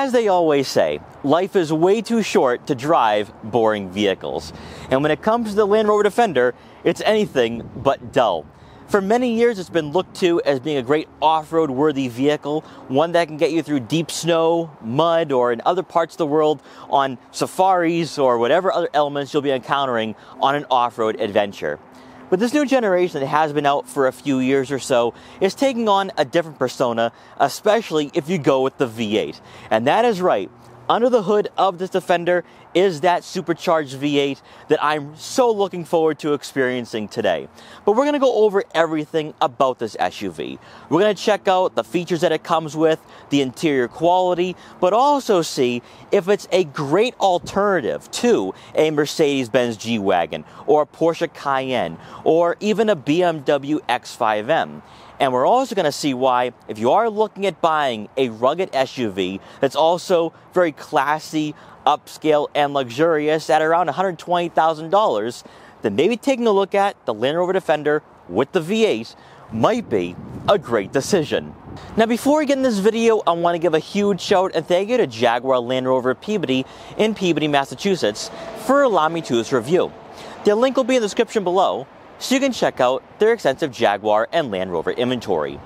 As they always say, life is way too short to drive boring vehicles. And when it comes to the Land Rover Defender, it's anything but dull. For many years, it's been looked to as being a great off road worthy vehicle, one that can get you through deep snow, mud, or in other parts of the world on safaris or whatever other elements you'll be encountering on an off road adventure. But this new generation that has been out for a few years or so is taking on a different persona, especially if you go with the V8. And that is right, under the hood of this Defender is that supercharged V8 that I'm so looking forward to experiencing today. But we're gonna go over everything about this SUV. We're gonna check out the features that it comes with, the interior quality, but also see if it's a great alternative to a Mercedes-Benz G-Wagon or a Porsche Cayenne or even a BMW X5M. And we're also going to see why, if you are looking at buying a rugged SUV that's also very classy, upscale, and luxurious at around $120,000, then maybe taking a look at the Land Rover Defender with the V8 might be a great decision. Now before we get in this video, I want to give a huge shout and thank you to Jaguar Land Rover Peabody in Peabody, Massachusetts for allowing me to this review. The link will be in the description below, so you can check out their extensive Jaguar and Land Rover inventory.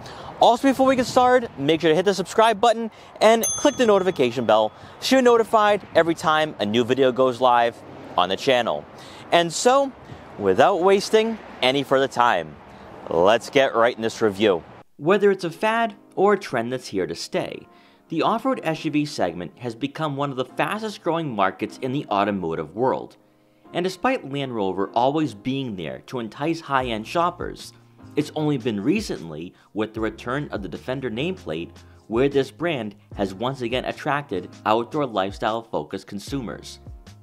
Also, before we get started, make sure to hit the subscribe button and click the notification bell so you're notified every time a new video goes live on the channel. And so, without wasting any further time, let's get right in this review. Whether it's a fad or a trend that's here to stay, the off-road SUV segment has become one of the fastest growing markets in the automotive world. And despite Land Rover always being there to entice high-end shoppers, it's only been recently, with the return of the Defender nameplate, where this brand has once again attracted outdoor lifestyle focused consumers.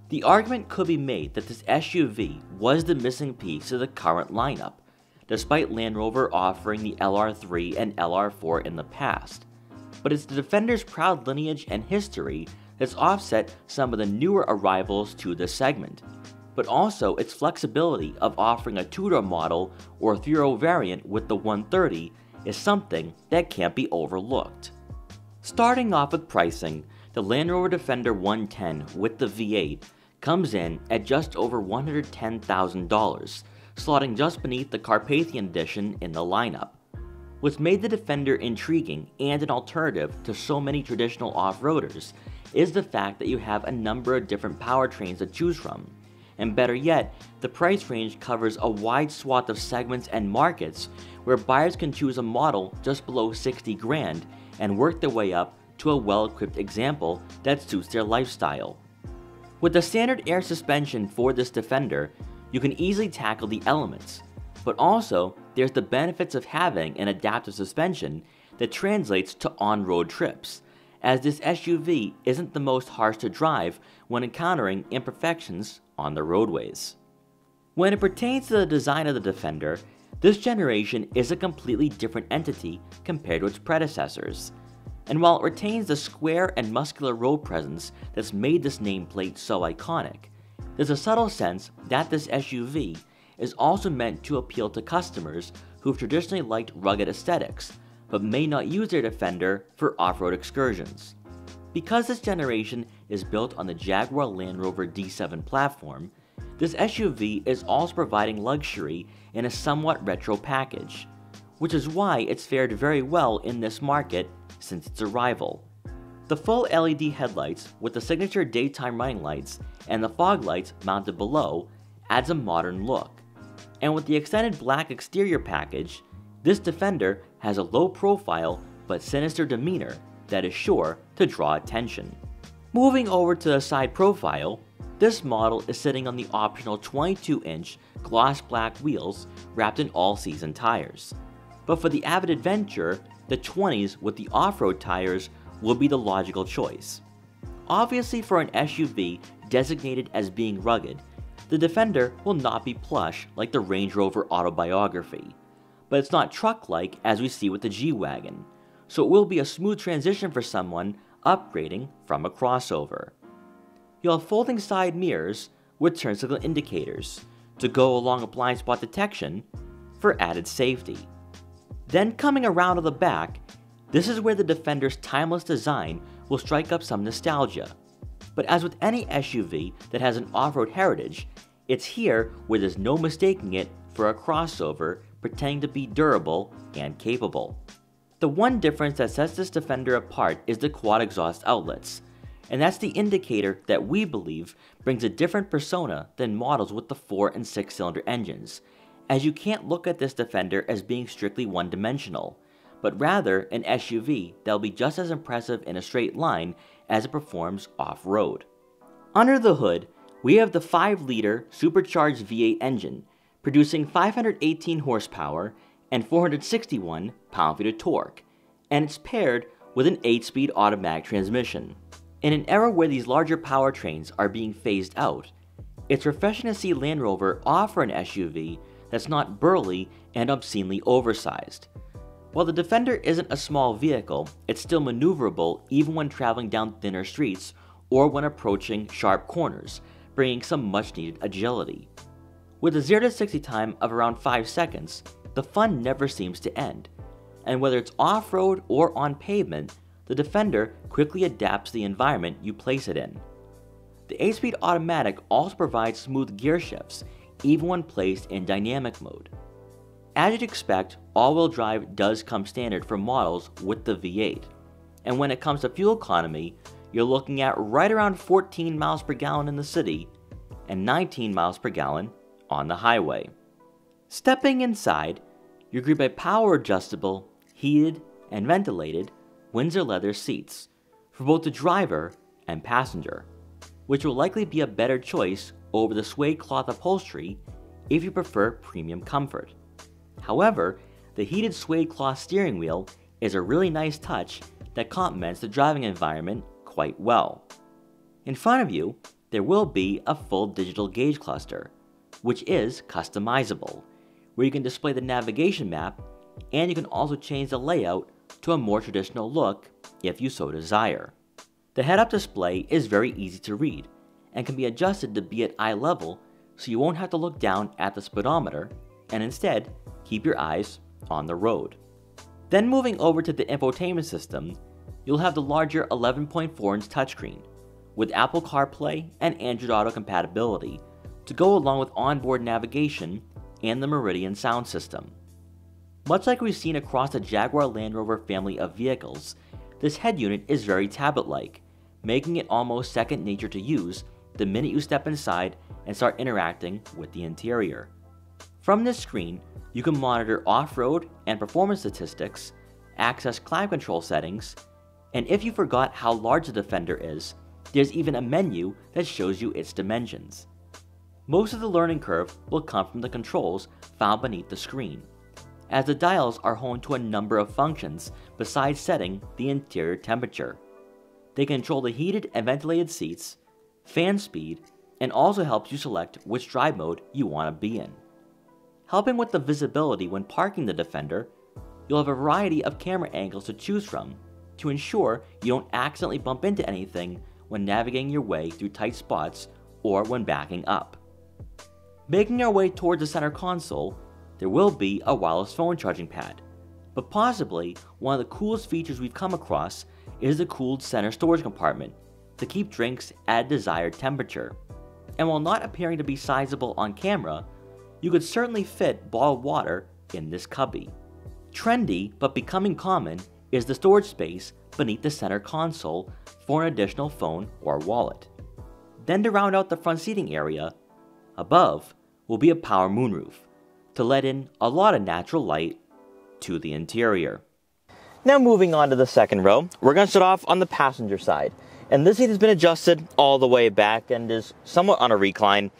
The argument could be made that this SUV was the missing piece of the current lineup, despite Land Rover offering the LR3 and LR4 in the past. But it's the Defender's proud lineage and history that's offset some of the newer arrivals to this segment, but also its flexibility of offering a two-door model or three-row variant with the 130 is something that can't be overlooked. Starting off with pricing, the Land Rover Defender 110 with the V8 comes in at just over $110,000, slotting just beneath the Carpathian edition in the lineup. What's made the Defender intriguing and an alternative to so many traditional off-roaders is the fact that you have a number of different powertrains to choose from, and better yet, the price range covers a wide swath of segments and markets where buyers can choose a model just below 60 grand and work their way up to a well-equipped example that suits their lifestyle. With the standard air suspension for this Defender, you can easily tackle the elements, but also there's the benefits of having an adaptive suspension that translates to on-road trips, as this SUV isn't the most harsh to drive when encountering imperfections on the roadways. When it pertains to the design of the Defender, this generation is a completely different entity compared to its predecessors. And while it retains the square and muscular road presence that's made this nameplate so iconic, there's a subtle sense that this SUV is also meant to appeal to customers who've traditionally liked rugged aesthetics, but may not use their Defender for off-road excursions. Because this generation is built on the Jaguar Land Rover D7 platform, this SUV is also providing luxury in a somewhat retro package, which is why it's fared very well in this market since its arrival. The full LED headlights with the signature daytime running lights and the fog lights mounted below adds a modern look. And with the extended black exterior package, this Defender has a low profile but sinister demeanor that is sure to draw attention. Moving over to the side profile, this model is sitting on the optional 22-inch gloss black wheels wrapped in all-season tires. But for the avid adventurer, the 20s with the off-road tires will be the logical choice. Obviously for an SUV designated as being rugged, the Defender will not be plush like the Range Rover autobiography, but it's not truck-like as we see with the G-Wagon, so it will be a smooth transition for someone upgrading from a crossover. You'll have folding side mirrors with turn signal indicators to go along with blind spot detection for added safety. Then coming around to the back, this is where the Defender's timeless design will strike up some nostalgia. But as with any SUV that has an off road heritage, it's here where there's no mistaking it for a crossover pretending to be durable and capable. The one difference that sets this Defender apart is the quad exhaust outlets, and that's the indicator that we believe brings a different persona than models with the 4 and 6 cylinder engines, as you can't look at this Defender as being strictly one dimensional, but rather an SUV that'll be just as impressive in a straight line as it performs off road. Under the hood, we have the 5 liter supercharged V8 engine, producing 518 horsepower and 461 pound feet of torque, and it's paired with an 8 speed automatic transmission. In an era where these larger powertrains are being phased out, it's refreshing to see Land Rover offer an SUV that's not burly and obscenely oversized. While the Defender isn't a small vehicle, it's still maneuverable even when traveling down thinner streets or when approaching sharp corners, bringing some much needed agility. With a 0 to 60 time of around 5 seconds, the fun never seems to end, and whether it's off road or on pavement, the Defender quickly adapts the environment you place it in. The 8 speed automatic also provides smooth gear shifts, even when placed in dynamic mode. As you'd expect, all wheel drive does come standard for models with the V8, and when it comes to fuel economy, you're looking at right around 14 miles per gallon in the city and 19 miles per gallon on the highway. Stepping inside, you're greeted by power adjustable, heated, and ventilated Windsor leather seats for both the driver and passenger, which will likely be a better choice over the suede cloth upholstery if you prefer premium comfort. However, the heated suede cloth steering wheel is a really nice touch that complements the driving environment quite well. In front of you, there will be a full digital gauge cluster, which is customizable, where you can display the navigation map and you can also change the layout to a more traditional look if you so desire. The head-up display is very easy to read and can be adjusted to be at eye level so you won't have to look down at the speedometer and instead keep your eyes on the road. Then moving over to the infotainment system, you'll have the larger 11.4 inch touchscreen with Apple CarPlay and Android Auto compatibility to go along with onboard navigation and the Meridian sound system. Much like we've seen across the Jaguar Land Rover family of vehicles, this head unit is very tablet-like, making it almost second nature to use the minute you step inside and start interacting with the interior. From this screen, you can monitor off-road and performance statistics, access climate control settings, and if you forgot how large the Defender is, there's even a menu that shows you its dimensions. Most of the learning curve will come from the controls found beneath the screen, as the dials are home to a number of functions besides setting the interior temperature. They control the heated and ventilated seats, fan speed, and also helps you select which drive mode you want to be in. Helping with the visibility when parking the Defender, you'll have a variety of camera angles to choose from to ensure you don't accidentally bump into anything when navigating your way through tight spots or when backing up. Making our way towards the center console, there will be a wireless phone charging pad. But possibly, one of the coolest features we've come across is the cooled center storage compartment to keep drinks at desired temperature. And while not appearing to be sizable on camera, you could certainly fit bottled water in this cubby. Trendy, but becoming common, is the storage space beneath the center console for an additional phone or wallet. Then to round out the front seating area, above will be a power moonroof to let in a lot of natural light to the interior. Now moving on to the second row, we're going to start off on the passenger side. And this seat has been adjusted all the way back and is somewhat on a recline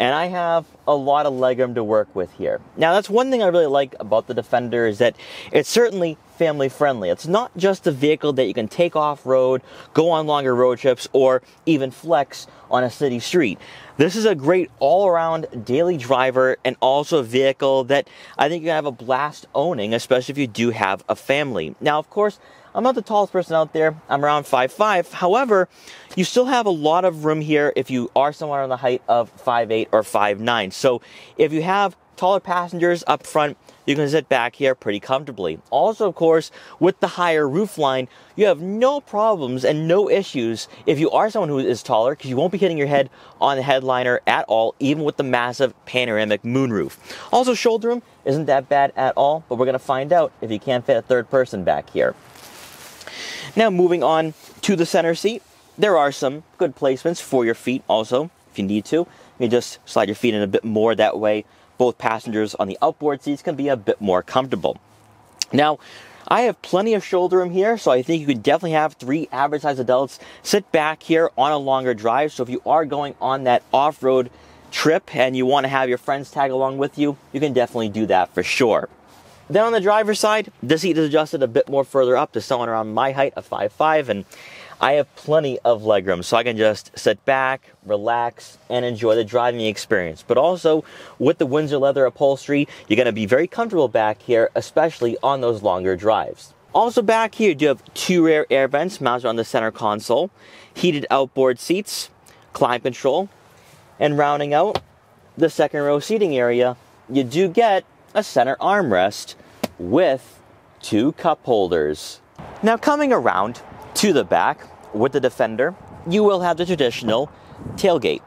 and I have a lot of legroom to work with here. Now, that's one thing I really like about the Defender is that it's certainly family friendly. It's not just a vehicle that you can take off road, go on longer road trips, or even flex on a city street. This is a great all around daily driver and also a vehicle that I think you're gonna have a blast owning, especially if you do have a family. Now, of course, I'm not the tallest person out there. I'm around 5'5. However, you still have a lot of room here if you are somewhere on the height of 5'8 or 5'9. So if you have taller passengers up front, you can sit back here pretty comfortably. Also, of course, with the higher roof line, you have no problems and no issues if you are someone who is taller because you won't be hitting your head on the headliner at all, even with the massive panoramic moonroof. Also, shoulder room isn't that bad at all, but we're going to find out if you can't fit a third person back here. Now, moving on to the center seat, there are some good placements for your feet also, if you need to. You can just slide your feet in a bit more that way both passengers on the outboard seats can be a bit more comfortable. Now, I have plenty of shoulder room here, so I think you could definitely have three average sized adults sit back here on a longer drive. So if you are going on that off road trip and you want to have your friends tag along with you, you can definitely do that for sure. Then on the driver's side, the seat is adjusted a bit more further up to someone around my height of 5'5 and I have plenty of legroom, so I can just sit back, relax, and enjoy the driving experience. But also, with the Windsor leather upholstery, you're to be very comfortable back here, especially on those longer drives. Also back here, you have two rear air vents mounted on the center console, heated outboard seats, climate control, and rounding out the second row seating area, you do get a center armrest with two cup holders. Now coming around to the back, with the Defender, you will have the traditional tailgate.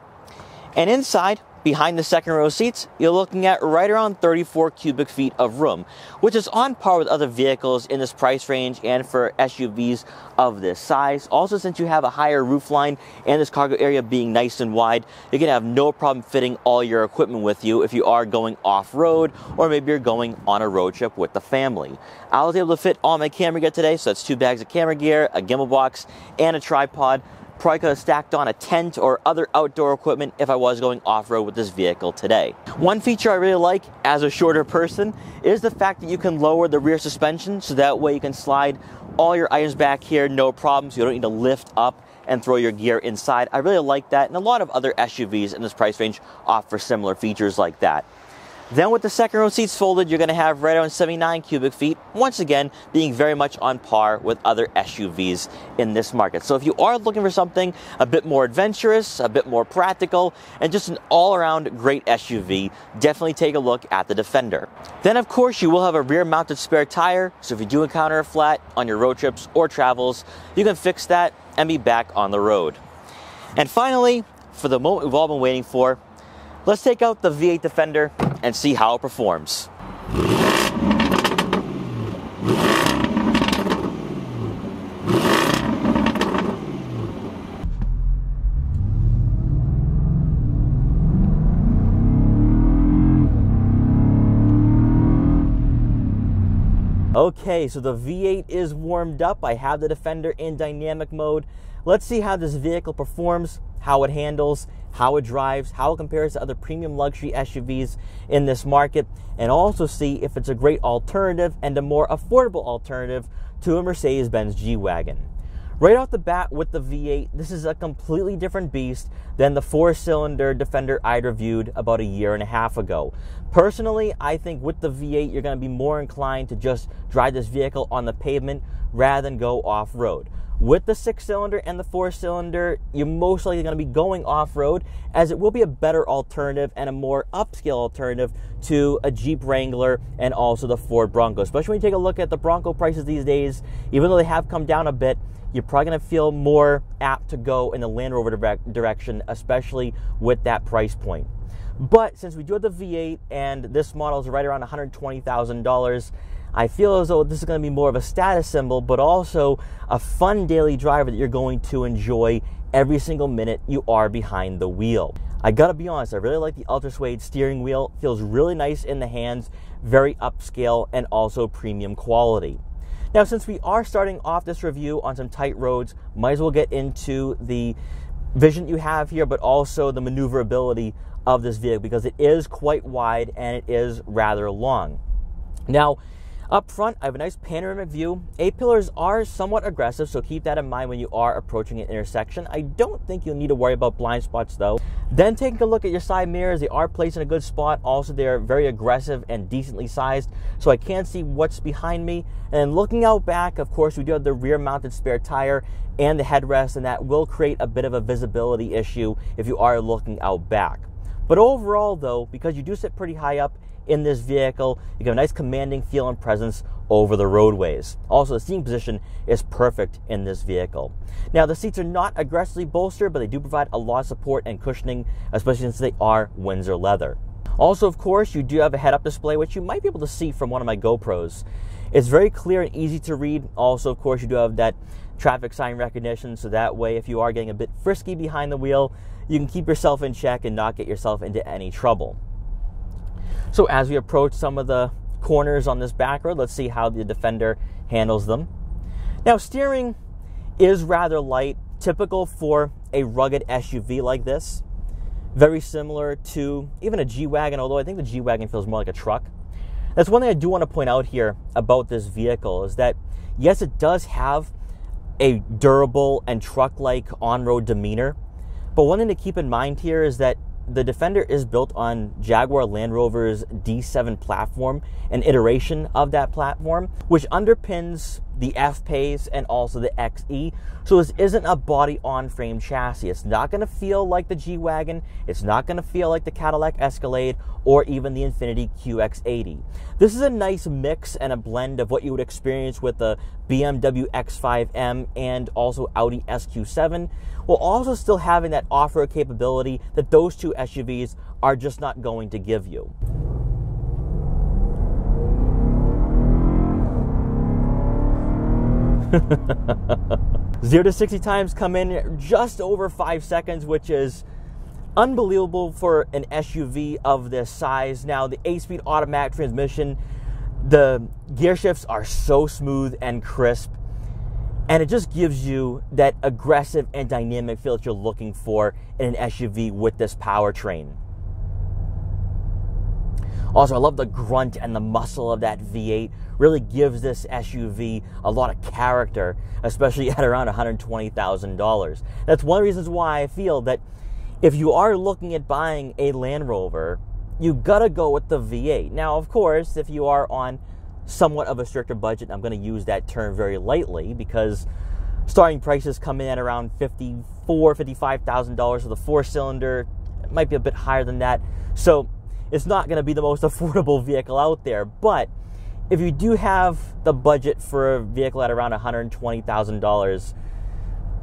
And inside, behind the second row seats, you're looking at right around 34 cubic feet of room, which is on par with other vehicles in this price range and for SUVs of this size. Also, since you have a higher roofline and this cargo area being nice and wide, you're gonna have no problem fitting all your equipment with you if you are going off-road or maybe you're going on a road trip with the family. I was able to fit all my camera gear today, so that's two bags of camera gear, a gimbal box, and a tripod Probably could have stacked on a tent or other outdoor equipment if I was going off-road with this vehicle today. One feature I really like as a shorter person is the fact that you can lower the rear suspension so that way you can slide all your items back here no problems. You don't need to lift up and throw your gear inside. I really like that and a lot of other SUVs in this price range offer similar features like that. Then with the second row seats folded, you're going to have right around 79 cubic feet, once again being very much on par with other SUVs in this market. So if you are looking for something a bit more adventurous, a bit more practical, and just an all-around great SUV, definitely take a look at the Defender. Then of course you will have a rear mounted spare tire, so if you do encounter a flat on your road trips or travels, you can fix that and be back on the road. And finally, for the moment we've all been waiting for, let's take out the V8 Defender and see how it performs. Okay, so the V8 is warmed up. I have the Defender in dynamic mode. Let's see how this vehicle performs, how it handles, how it drives, how it compares to other premium luxury SUVs in this market, and also see if it's a great alternative and a more affordable alternative to a Mercedes Benz G Wagon. Right off the bat with the V8, this is a completely different beast than the four cylinder Defender I'd reviewed about a year and a half ago. Personally, I think with the V8, you're going to be more inclined to just drive this vehicle on the pavement rather than go off road. With the six cylinder and the four cylinder, you're most likely going to be going off road as it will be a better alternative and a more upscale alternative to a Jeep Wrangler and also the Ford Bronco. Especially when you take a look at the Bronco prices these days, even though they have come down a bit, you're probably going to feel more apt to go in the Land Rover direction, especially with that price point. But since we do have the V8 and this model is right around $120,000, I feel as though this is going to be more of a status symbol, but also a fun daily driver that you're going to enjoy every single minute you are behind the wheel. I gotta be honest, I really like the Ultra Suede steering wheel. Feels really nice in the hands, very upscale and also premium quality. Now, since we are starting off this review on some tight roads, might as well get into the vision you have here, but also the maneuverability of this vehicle because it is quite wide and it is rather long. Now, Up front, I have a nice panoramic view. A-pillars are somewhat aggressive, so keep that in mind when you are approaching an intersection. I don't think you'll need to worry about blind spots though. Then taking a look at your side mirrors, they are placed in a good spot. Also, they're very aggressive and decently sized, so I can see what's behind me. And looking out back, of course, we do have the rear mounted spare tire and the headrest, and that will create a bit of a visibility issue if you are looking out back. But overall, though, because you do sit pretty high up, in this vehicle. You get a nice commanding feel and presence over the roadways. Also, the seating position is perfect in this vehicle. Now, the seats are not aggressively bolstered, but they do provide a lot of support and cushioning, especially since they are Windsor leather. Also, of course, you do have a head-up display, which you might be able to see from one of my GoPros. It's very clear and easy to read. Also, of course, you do have that traffic sign recognition, so that way, if you are getting a bit frisky behind the wheel, you can keep yourself in check and not get yourself into any trouble. So as we approach some of the corners on this back road, let's see how the Defender handles them. Now, steering is rather light, typical for a rugged SUV like this. Very similar to even a G-Wagon, although I think the G-Wagon feels more like a truck. That's one thing I do want to point out here about this vehicle is that, yes, it does have a durable and truck-like on-road demeanor, but one thing to keep in mind here is that the Defender is built on Jaguar Land Rover's D7 platform, an iteration of that platform, which underpins the F Pace and also the XE. So this isn't a body on frame chassis. It's not going to feel like the G Wagon. It's not going to feel like the Cadillac Escalade or even the Infiniti QX80. This is a nice mix and a blend of what you would experience with the BMW X5M and also Audi SQ7, while also still having that off road capability that those two SUVs are just not going to give you. Zero to 60 times come in just over five seconds, which is unbelievable for an SUV of this size. Now, the 8 speed automatic transmission, the gear shifts are so smooth and crisp, and it just gives you that aggressive and dynamic feel that you're looking for in an SUV with this powertrain. Also, I love the grunt and the muscle of that V8. Really gives this SUV a lot of character, especially at around $120,000. That's one of the reasons why I feel that if you are looking at buying a Land Rover, you gotta go with the V8. Now, of course, if you are on somewhat of a stricter budget, I'm gonna use that term very lightly because starting prices come in at around $54,000, $55,000 for the four cylinder. It might be a bit higher than that. So it's not going to be the most affordable vehicle out there. But if you do have the budget for a vehicle at around $120,000,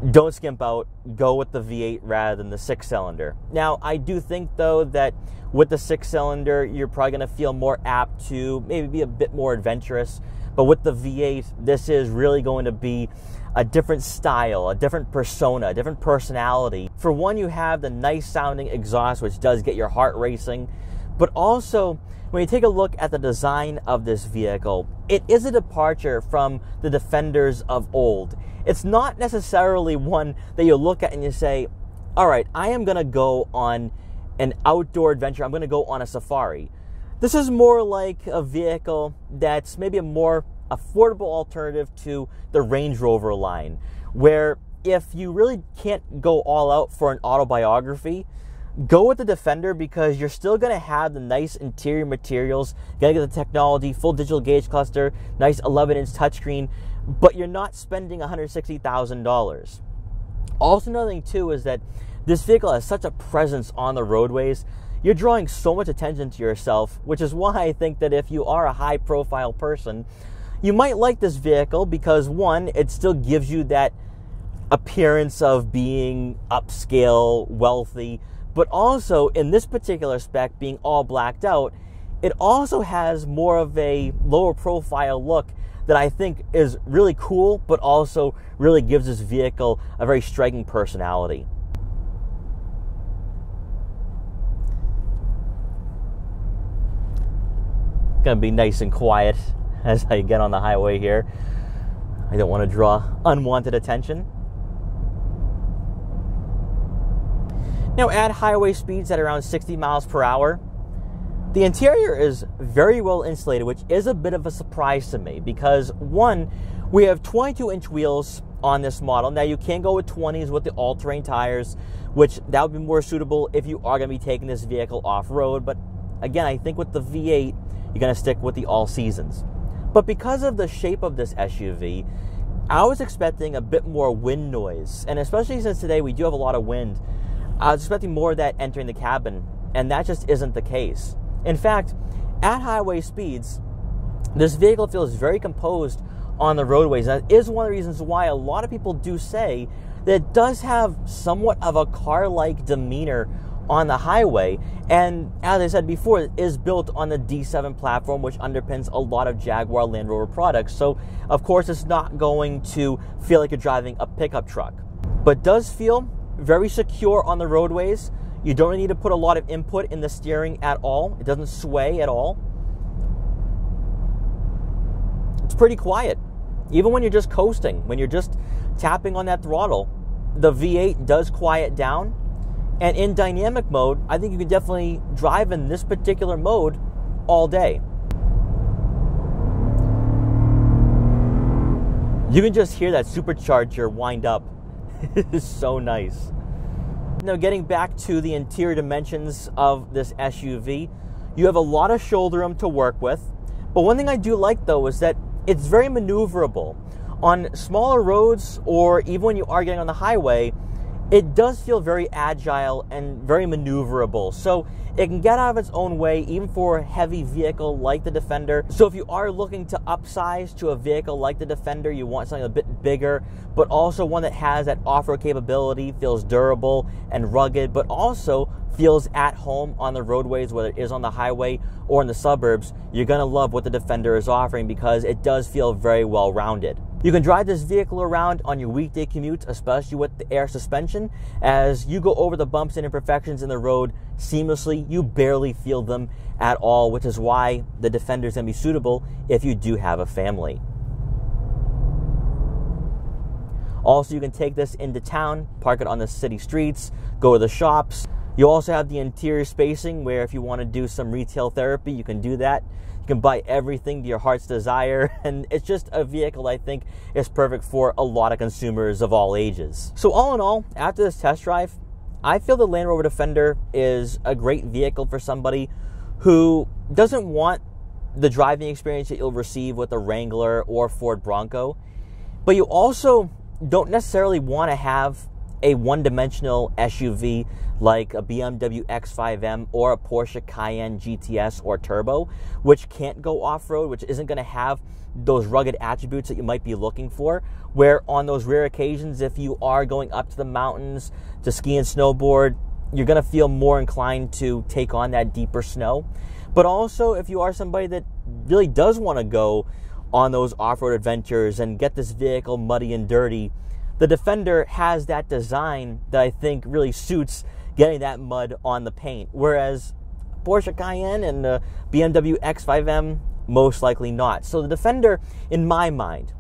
don't skimp out. Go with the V8 rather than the six cylinder. Now, I do think though that with the six cylinder, you're probably going to feel more apt to maybe be a bit more adventurous. But with the V8, this is really going to be a different style, a different persona, a different personality. For one, you have the nice sounding exhaust, which does get your heart racing. But also, when you take a look at the design of this vehicle, it is a departure from the Defenders of old. It's not necessarily one that you look at and you say, all right, I am going to go on an outdoor adventure. I'm going to go on a safari. This is more like a vehicle that's maybe a more affordable alternative to the Range Rover line, where if you really can't go all out for an autobiography, go with the Defender because you're still going to have the nice interior materials, going to get the technology, full digital gauge cluster, nice 11 inch touchscreen, but you're not spending $160,000. Also, another thing, too, is that this vehicle has such a presence on the roadways. You're drawing so much attention to yourself, which is why I think that if you are a high profile person, you might like this vehicle because one, it still gives you that appearance of being upscale, wealthy, but also, in this particular spec, being all blacked out, it also has more of a lower profile look that I think is really cool, but also really gives this vehicle a very striking personality. Gonna be nice and quiet as I get on the highway here. I don't want to draw unwanted attention. Now, at highway speeds at around 60 miles per hour, The interior is very well insulated, which is a bit of a surprise to me because one, we have 22 inch wheels on this model. Now you can go with 20s with the all-terrain tires, which that would be more suitable if you are going to be taking this vehicle off-road. But again, I think with the V8, you're going to stick with the all seasons. But because of the shape of this SUV, I was expecting a bit more wind noise. And especially since today we do have a lot of wind, I was expecting more of that entering the cabin. And that just isn't the case. In fact, at highway speeds, this vehicle feels very composed on the roadways. That is one of the reasons why a lot of people do say that it does have somewhat of a car like demeanor on the highway. And as I said before, it is built on the D7 platform, which underpins a lot of Jaguar Land Rover products. So, of course, it's not going to feel like you're driving a pickup truck, but does feel very secure on the roadways. You don't need to put a lot of input in the steering at all. It doesn't sway at all. It's pretty quiet. Even when you're just coasting, when you're just tapping on that throttle, the V8 does quiet down. And in dynamic mode, I think you can definitely drive in this particular mode all day. You can just hear that supercharger wind up. it is so nice. Now, getting back to the interior dimensions of this SUV, you have a lot of shoulder room to work with. But one thing I do like though is that it's very maneuverable. On smaller roads, or even when you are getting on the highway, it does feel very agile and very maneuverable. So it can get out of its own way even for a heavy vehicle like the Defender. So if you are looking to upsize to a vehicle like the Defender, you want something a bit bigger, but also one that has that off-road capability, feels durable and rugged, but also feels at home on the roadways, whether it is on the highway or in the suburbs, you're gonna love what the Defender is offering because it does feel very well rounded. You can drive this vehicle around on your weekday commutes, especially with the air suspension. As you go over the bumps and imperfections in the road seamlessly, you barely feel them at all, which is why the Defender is going to be suitable if you do have a family. Also, you can take this into town, park it on the city streets, go to the shops. You also have the interior spacing where if you want to do some retail therapy, you can do that. Can buy everything to your heart's desire, and it's just a vehicle I think is perfect for a lot of consumers of all ages. So, all in all, after this test drive, I feel the Land Rover Defender is a great vehicle for somebody who doesn't want the driving experience that you'll receive with a Wrangler or Ford Bronco, but you also don't necessarily want to have a one dimensional SUV like a BMW X5M or a Porsche Cayenne GTS or Turbo, which can't go off road, which isn't going to have those rugged attributes that you might be looking for. Where on those rare occasions, if you are going up to the mountains to ski and snowboard, you're going to feel more inclined to take on that deeper snow. But also, if you are somebody that really does want to go on those off road adventures and get this vehicle muddy and dirty, the Defender has that design that I think really suits getting that mud on the paint. Whereas Porsche Cayenne and uh, the BMW X5M, most likely not. So the Defender, in my mind,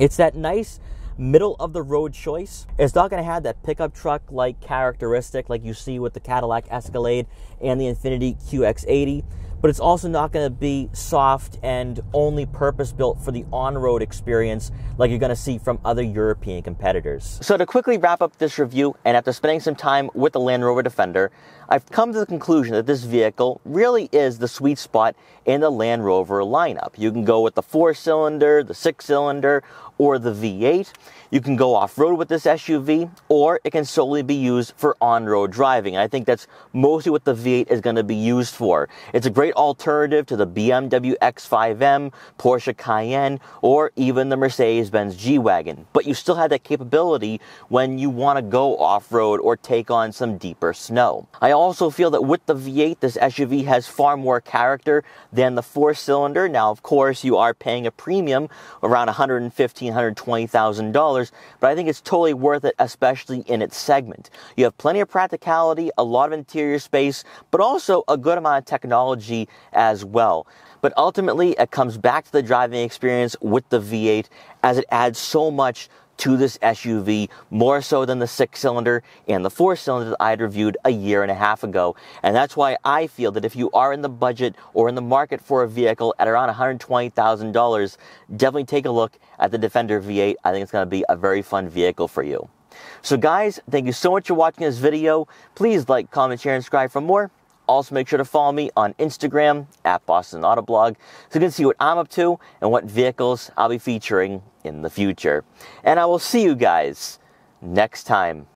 it's that nice middle of the road choice. It's not going to have that pickup truck like characteristic like you see with the Cadillac Escalade and the Infiniti QX80 but it's also not going to be soft and only purpose built for the on road experience like you're going to see from other European competitors. So, to quickly wrap up this review, and after spending some time with the Land Rover Defender, I've come to the conclusion that this vehicle really is the sweet spot in the Land Rover lineup. You can go with the four cylinder, the six cylinder, or the V8. You can go off road with this SUV, or it can solely be used for on road driving. And I think that's mostly what the V8 is going to be used for. It's a great alternative to the BMW X5M, Porsche Cayenne, or even the Mercedes Benz G Wagon. But you still have that capability when you want to go off road or take on some deeper snow. I also feel that with the V8, this SUV has far more character than the four cylinder. Now, of course, you are paying a premium around 115 $120,000, but I think it's totally worth it, especially in its segment. You have plenty of practicality, a lot of interior space, but also a good amount of technology as well. But ultimately, it comes back to the driving experience with the V8 as it adds so much to this SUV more so than the six cylinder and the four cylinder that I had reviewed a year and a half ago. And that's why I feel that if you are in the budget or in the market for a vehicle at around $120,000, definitely take a look at the Defender V8. I think it's going to be a very fun vehicle for you. So guys, thank you so much for watching this video. Please like, comment, share, and subscribe for more. Also, make sure to follow me on Instagram at Boston Autoblog so you can see what I'm up to and what vehicles I'll be featuring in the future. And I will see you guys next time.